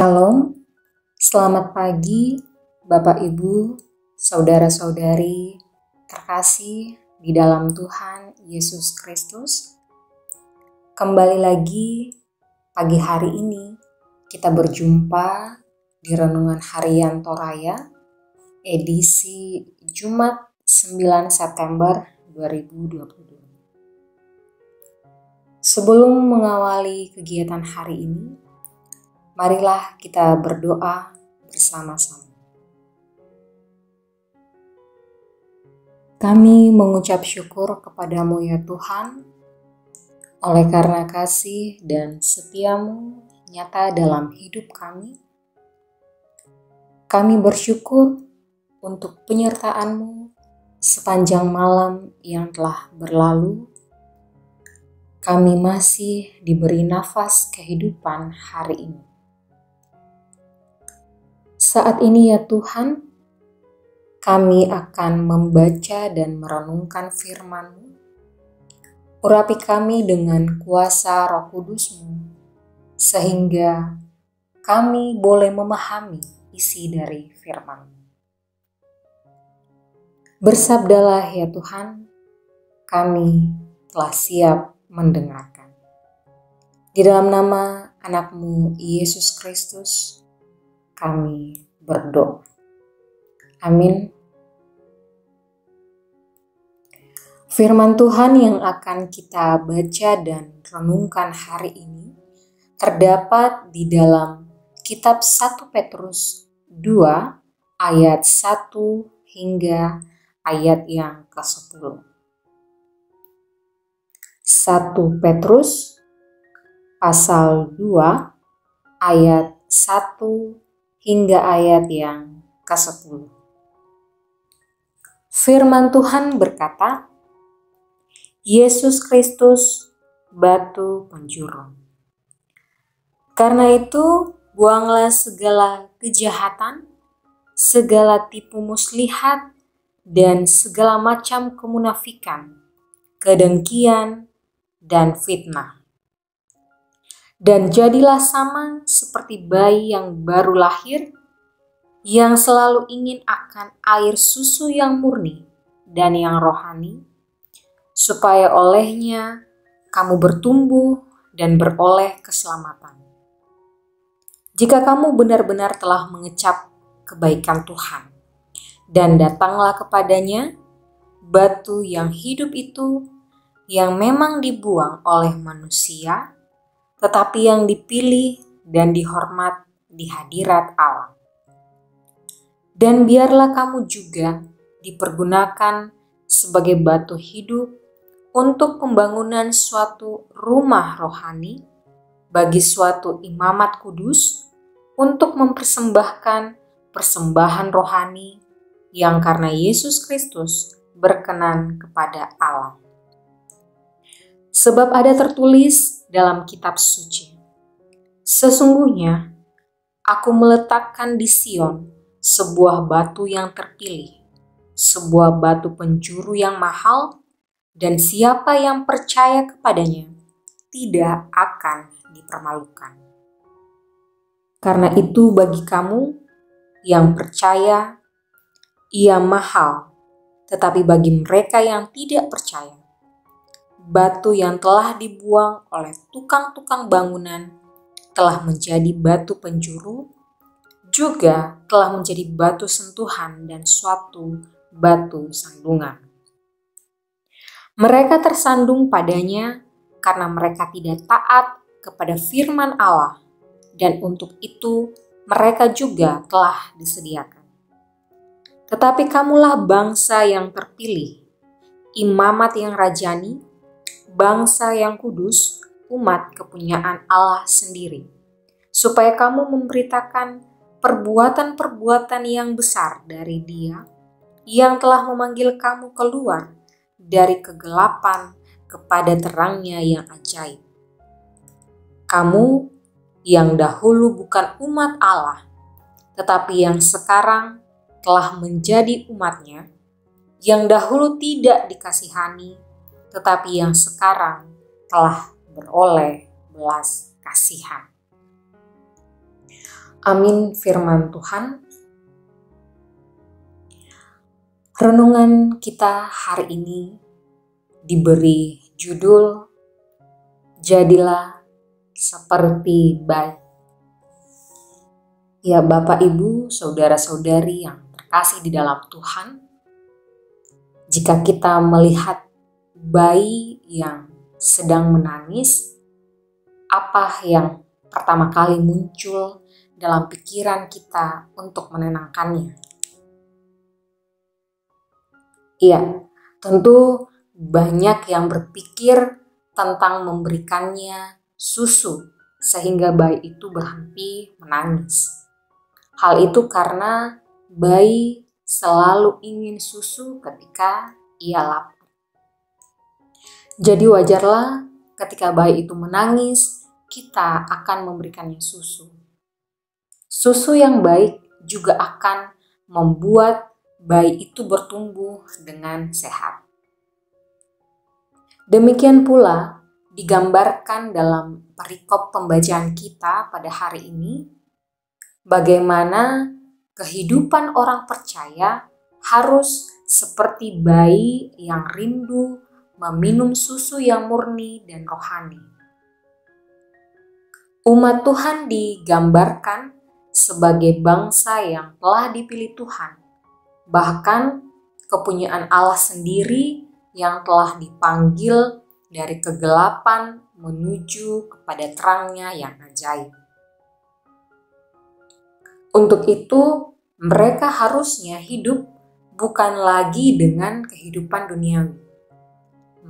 Shalom, selamat pagi Bapak Ibu, saudara-saudari terkasih di dalam Tuhan Yesus Kristus. Kembali lagi pagi hari ini kita berjumpa di Renungan Harian Toraya edisi Jumat 9 September 2022. Sebelum mengawali kegiatan hari ini, marilah kita berdoa bersama-sama. Kami mengucap syukur kepadamu ya Tuhan, oleh karena kasih dan setiamu nyata dalam hidup kami. Kami bersyukur untuk penyertaanmu sepanjang malam yang telah berlalu. Kami masih diberi nafas kehidupan hari ini. Saat ini ya Tuhan, kami akan membaca dan merenungkan firman-Mu. Urapi kami dengan kuasa roh kudus-Mu, sehingga kami boleh memahami isi dari firman Bersabdalah ya Tuhan, kami telah siap mendengarkan. Di dalam nama anakmu Yesus Kristus, kami berdoa. Amin. Firman Tuhan yang akan kita baca dan renungkan hari ini terdapat di dalam kitab 1 Petrus 2 ayat 1 hingga ayat yang ke-10. 1 Petrus pasal 2 ayat 1 hingga ayat yang ke-10. Firman Tuhan berkata, Yesus Kristus batu penjuru. Karena itu, buanglah segala kejahatan, segala tipu muslihat, dan segala macam kemunafikan, kedengkian, dan fitnah dan jadilah sama seperti bayi yang baru lahir, yang selalu ingin akan air susu yang murni dan yang rohani, supaya olehnya kamu bertumbuh dan beroleh keselamatan. Jika kamu benar-benar telah mengecap kebaikan Tuhan, dan datanglah kepadanya batu yang hidup itu, yang memang dibuang oleh manusia tetapi yang dipilih dan dihormat di hadirat Allah. Dan biarlah kamu juga dipergunakan sebagai batu hidup untuk pembangunan suatu rumah rohani bagi suatu imamat kudus untuk mempersembahkan persembahan rohani yang karena Yesus Kristus berkenan kepada Allah. Sebab ada tertulis dalam kitab suci. Sesungguhnya, aku meletakkan di Sion sebuah batu yang terpilih, sebuah batu penjuru yang mahal, dan siapa yang percaya kepadanya tidak akan dipermalukan. Karena itu, bagi kamu yang percaya, ia mahal, tetapi bagi mereka yang tidak percaya, batu yang telah dibuang oleh tukang-tukang bangunan telah menjadi batu penjuru, juga telah menjadi batu sentuhan dan suatu batu sandungan. Mereka tersandung padanya karena mereka tidak taat kepada firman Allah, dan untuk itu mereka juga telah disediakan. Tetapi kamulah bangsa yang terpilih, imamat yang rajani, bangsa yang kudus, umat kepunyaan Allah sendiri, supaya kamu memberitakan perbuatan-perbuatan yang besar dari Dia yang telah memanggil kamu keluar dari kegelapan kepada terangnya yang ajaib. Kamu yang dahulu bukan umat Allah, tetapi yang sekarang telah menjadi umatnya, yang dahulu tidak dikasihani, tetapi yang sekarang telah beroleh belas kasihan. Amin firman Tuhan. Renungan kita hari ini diberi judul Jadilah seperti bayi. Ya Bapak Ibu, saudara-saudari yang terkasih di dalam Tuhan, jika kita melihat bayi yang sedang menangis, apa yang pertama kali muncul dalam pikiran kita untuk menenangkannya. Iya, tentu banyak yang berpikir tentang memberikannya susu sehingga bayi itu berhenti menangis. Hal itu karena bayi selalu ingin susu ketika ia lapar. Jadi wajarlah ketika bayi itu menangis, kita akan memberikannya susu. Susu yang baik juga akan membuat bayi itu bertumbuh dengan sehat. Demikian pula digambarkan dalam perikop pembacaan kita pada hari ini, bagaimana kehidupan orang percaya harus seperti bayi yang rindu meminum susu yang murni dan rohani. Umat Tuhan digambarkan sebagai bangsa yang telah dipilih Tuhan, bahkan kepunyaan Allah sendiri yang telah dipanggil dari kegelapan menuju kepada terangnya yang ajaib. Untuk itu, mereka harusnya hidup bukan lagi dengan kehidupan duniawi.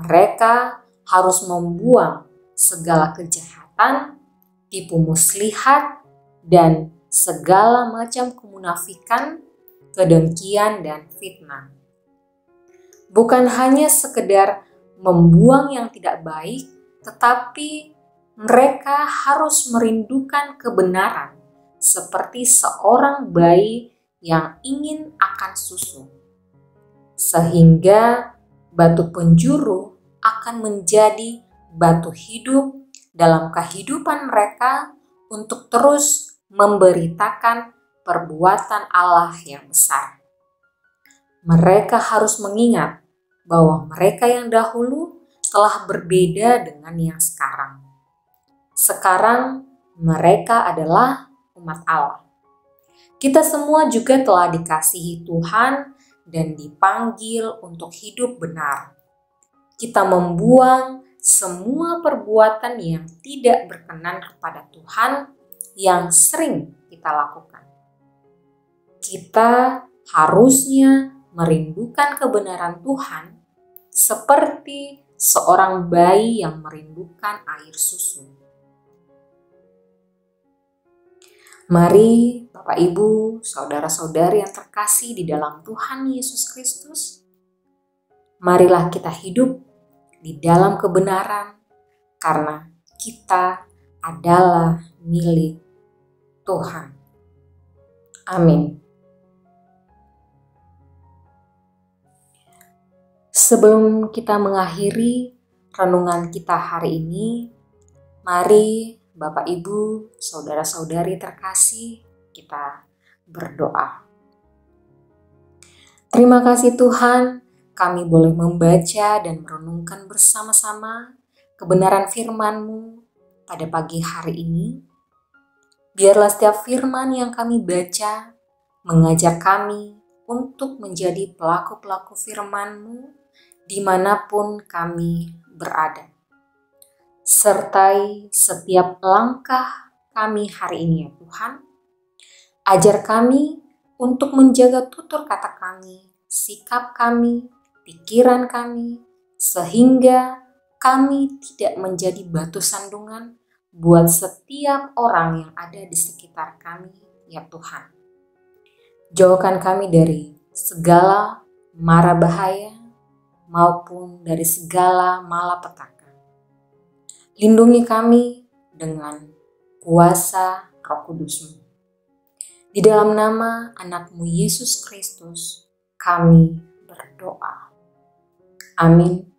Mereka harus membuang segala kejahatan, tipu muslihat, dan segala macam kemunafikan, kedengkian, dan fitnah. Bukan hanya sekedar membuang yang tidak baik, tetapi mereka harus merindukan kebenaran seperti seorang bayi yang ingin akan susu. Sehingga batu penjuru akan menjadi batu hidup dalam kehidupan mereka untuk terus memberitakan perbuatan Allah yang besar. Mereka harus mengingat bahwa mereka yang dahulu telah berbeda dengan yang sekarang. Sekarang mereka adalah umat Allah. Kita semua juga telah dikasihi Tuhan dan dipanggil untuk hidup benar. Kita membuang semua perbuatan yang tidak berkenan kepada Tuhan yang sering kita lakukan. Kita harusnya merindukan kebenaran Tuhan seperti seorang bayi yang merindukan air susu. Mari, Bapak, Ibu, saudara-saudari yang terkasih di dalam Tuhan Yesus Kristus, marilah kita hidup di dalam kebenaran, karena kita adalah milik Tuhan. Amin. Sebelum kita mengakhiri renungan kita hari ini, mari Bapak Ibu, saudara-saudari terkasih, kita berdoa. Terima kasih Tuhan, kami boleh membaca dan merenungkan bersama-sama kebenaran firman-Mu pada pagi hari ini. Biarlah setiap firman yang kami baca mengajar kami untuk menjadi pelaku-pelaku firman-Mu di mana pun kami berada. Sertai setiap langkah kami hari ini ya Tuhan. Ajar kami untuk menjaga tutur kata kami, sikap kami, pikiran kami, sehingga kami tidak menjadi batu sandungan buat setiap orang yang ada di sekitar kami, ya Tuhan. Jauhkan kami dari segala mara bahaya maupun dari segala malapetaka. Lindungi kami dengan kuasa roh kudusmu. Di dalam nama anakmu Yesus Kristus, kami berdoa. Amén.